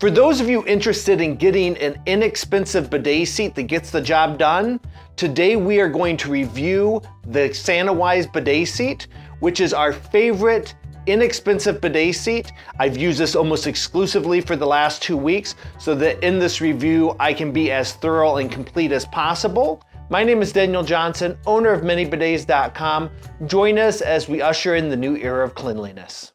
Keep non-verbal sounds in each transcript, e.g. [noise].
For those of you interested in getting an inexpensive bidet seat that gets the job done, today we are going to review the SaniWise bidet seat, which is our favorite inexpensive bidet seat. I've used this almost exclusively for the last two weeks so that in this review I can be as thorough and complete as possible. My name is Daniel Johnson, owner of ManyBidets.com. Join us as we usher in the new era of cleanliness.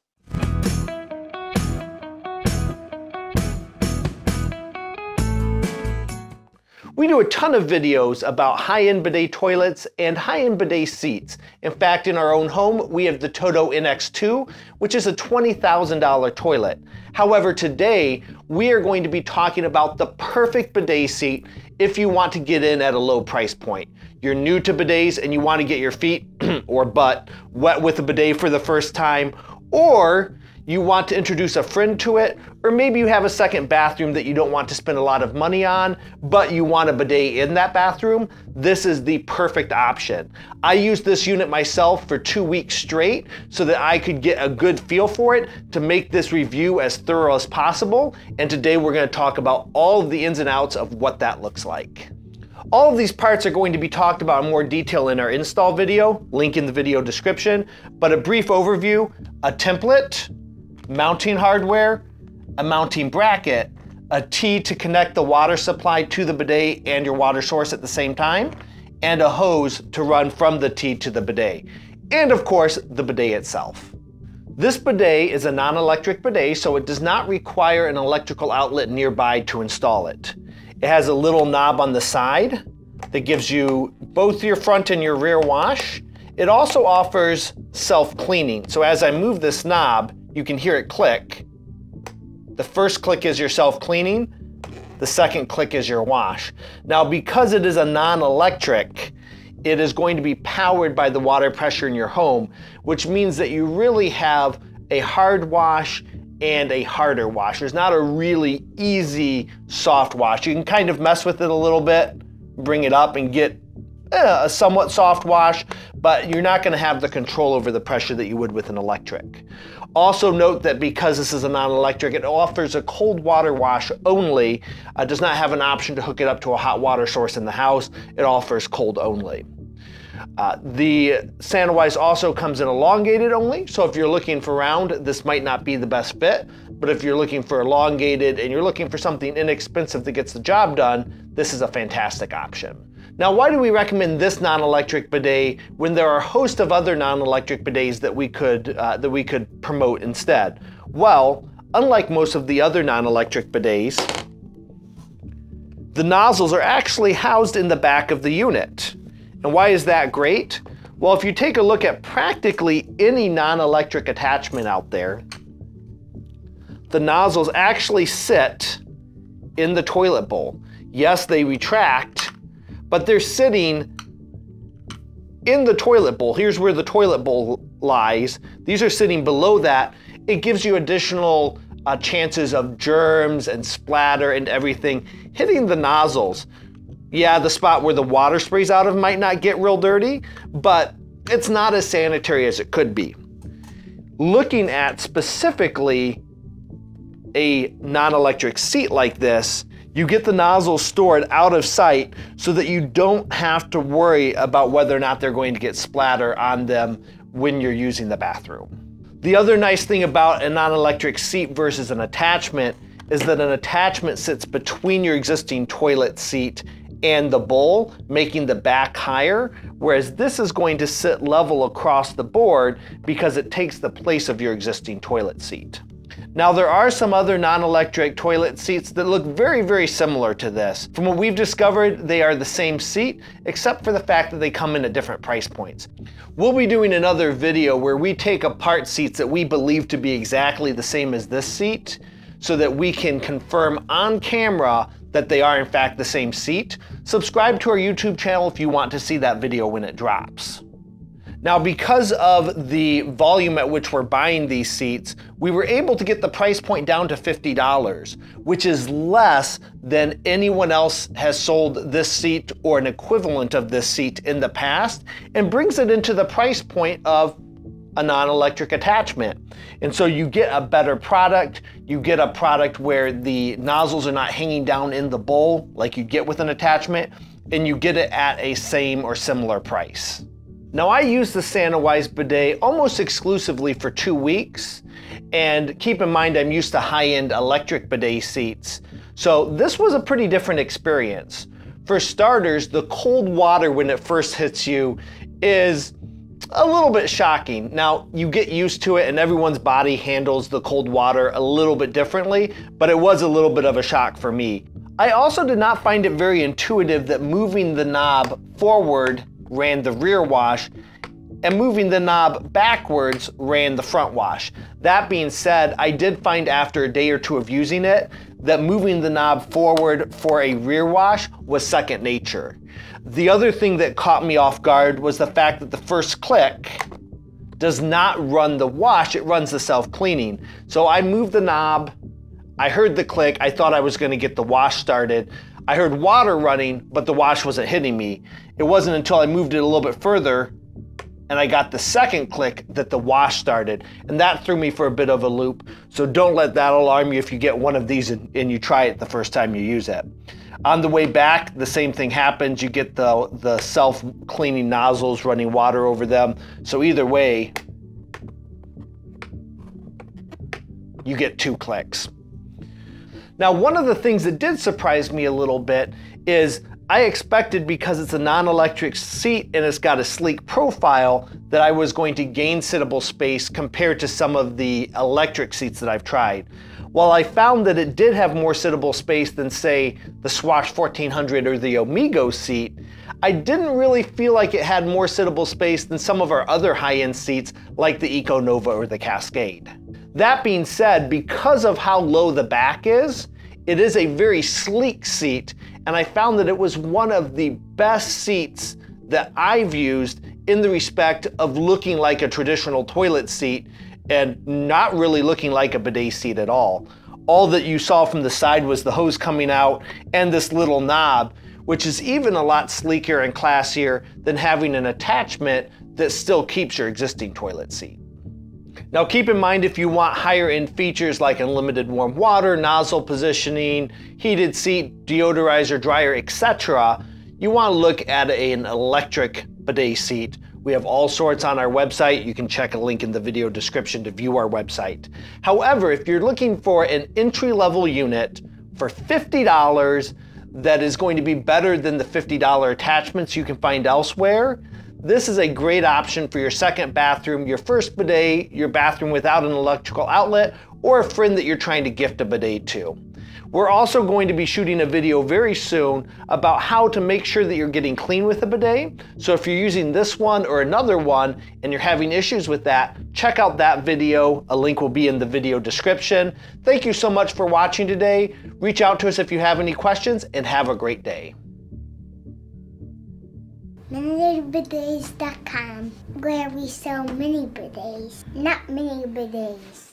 We do a ton of videos about high-end bidet toilets and high-end bidet seats. In fact, in our own home, we have the Toto NX2, which is a $20,000 toilet. However, today, we are going to be talking about the perfect bidet seat if you want to get in at a low price point. You're new to bidets and you want to get your feet [clears throat] or butt wet with a bidet for the first time, or you want to introduce a friend to it, or maybe you have a second bathroom that you don't want to spend a lot of money on, but you want a bidet in that bathroom, this is the perfect option. I used this unit myself for two weeks straight so that I could get a good feel for it to make this review as thorough as possible. And today we're gonna talk about all of the ins and outs of what that looks like. All of these parts are going to be talked about in more detail in our install video, link in the video description, but a brief overview, a template, mounting hardware, a mounting bracket, a T to connect the water supply to the bidet and your water source at the same time, and a hose to run from the T to the bidet, and of course, the bidet itself. This bidet is a non-electric bidet, so it does not require an electrical outlet nearby to install it. It has a little knob on the side that gives you both your front and your rear wash. It also offers self-cleaning, so as I move this knob, you can hear it click. The first click is your self-cleaning. The second click is your wash. Now, because it is a non-electric, it is going to be powered by the water pressure in your home, which means that you really have a hard wash and a harder wash. There's not a really easy soft wash. You can kind of mess with it a little bit, bring it up and get eh, a somewhat soft wash, but you're not gonna have the control over the pressure that you would with an electric. Also note that because this is a non-electric, it offers a cold water wash only, uh, does not have an option to hook it up to a hot water source in the house. It offers cold only. Uh, the SaniWise also comes in elongated only, so if you're looking for round, this might not be the best fit, but if you're looking for elongated and you're looking for something inexpensive that gets the job done, this is a fantastic option. Now, why do we recommend this non-electric bidet when there are a host of other non-electric bidets that we could uh, that we could promote instead? Well, unlike most of the other non-electric bidets, the nozzles are actually housed in the back of the unit. And why is that great? Well, if you take a look at practically any non-electric attachment out there, the nozzles actually sit in the toilet bowl. Yes, they retract, but they're sitting in the toilet bowl. Here's where the toilet bowl lies. These are sitting below that. It gives you additional uh, chances of germs and splatter and everything hitting the nozzles. Yeah, the spot where the water sprays out of might not get real dirty, but it's not as sanitary as it could be. Looking at specifically a non-electric seat like this, you get the nozzles stored out of sight so that you don't have to worry about whether or not they're going to get splatter on them when you're using the bathroom. The other nice thing about a non-electric seat versus an attachment is that an attachment sits between your existing toilet seat and the bowl, making the back higher, whereas this is going to sit level across the board because it takes the place of your existing toilet seat. Now there are some other non-electric toilet seats that look very, very similar to this. From what we've discovered, they are the same seat, except for the fact that they come in at different price points. We'll be doing another video where we take apart seats that we believe to be exactly the same as this seat, so that we can confirm on camera that they are in fact the same seat. Subscribe to our YouTube channel if you want to see that video when it drops. Now, because of the volume at which we're buying these seats, we were able to get the price point down to $50, which is less than anyone else has sold this seat or an equivalent of this seat in the past, and brings it into the price point of a non-electric attachment. And so you get a better product, you get a product where the nozzles are not hanging down in the bowl like you get with an attachment, and you get it at a same or similar price. Now I use the SaniWise bidet almost exclusively for two weeks, and keep in mind I'm used to high-end electric bidet seats, so this was a pretty different experience. For starters, the cold water when it first hits you is a little bit shocking. Now, you get used to it and everyone's body handles the cold water a little bit differently, but it was a little bit of a shock for me. I also did not find it very intuitive that moving the knob forward ran the rear wash and moving the knob backwards ran the front wash. That being said, I did find after a day or two of using it that moving the knob forward for a rear wash was second nature. The other thing that caught me off guard was the fact that the first click does not run the wash, it runs the self-cleaning. So I moved the knob, I heard the click, I thought I was gonna get the wash started. I heard water running, but the wash wasn't hitting me. It wasn't until I moved it a little bit further and I got the second click that the wash started. And that threw me for a bit of a loop. So don't let that alarm you if you get one of these and, and you try it the first time you use it. On the way back, the same thing happens. You get the, the self-cleaning nozzles running water over them. So either way, you get two clicks. Now, one of the things that did surprise me a little bit is I expected because it's a non-electric seat and it's got a sleek profile that I was going to gain sittable space compared to some of the electric seats that I've tried. While I found that it did have more sittable space than say the Swash 1400 or the Omigo seat, I didn't really feel like it had more sittable space than some of our other high-end seats like the EcoNova or the Cascade. That being said, because of how low the back is, it is a very sleek seat, and I found that it was one of the best seats that I've used in the respect of looking like a traditional toilet seat and not really looking like a bidet seat at all. All that you saw from the side was the hose coming out and this little knob, which is even a lot sleeker and classier than having an attachment that still keeps your existing toilet seat. Now keep in mind if you want higher end features like unlimited warm water, nozzle positioning, heated seat, deodorizer, dryer, etc., you want to look at an electric bidet seat. We have all sorts on our website. You can check a link in the video description to view our website. However, if you're looking for an entry level unit for $50 that is going to be better than the $50 attachments you can find elsewhere, this is a great option for your second bathroom, your first bidet, your bathroom without an electrical outlet, or a friend that you're trying to gift a bidet to. We're also going to be shooting a video very soon about how to make sure that you're getting clean with a bidet. So if you're using this one or another one and you're having issues with that, check out that video. A link will be in the video description. Thank you so much for watching today. Reach out to us if you have any questions and have a great day ManyBidets.com where we sell mini bidets, not mini bidets.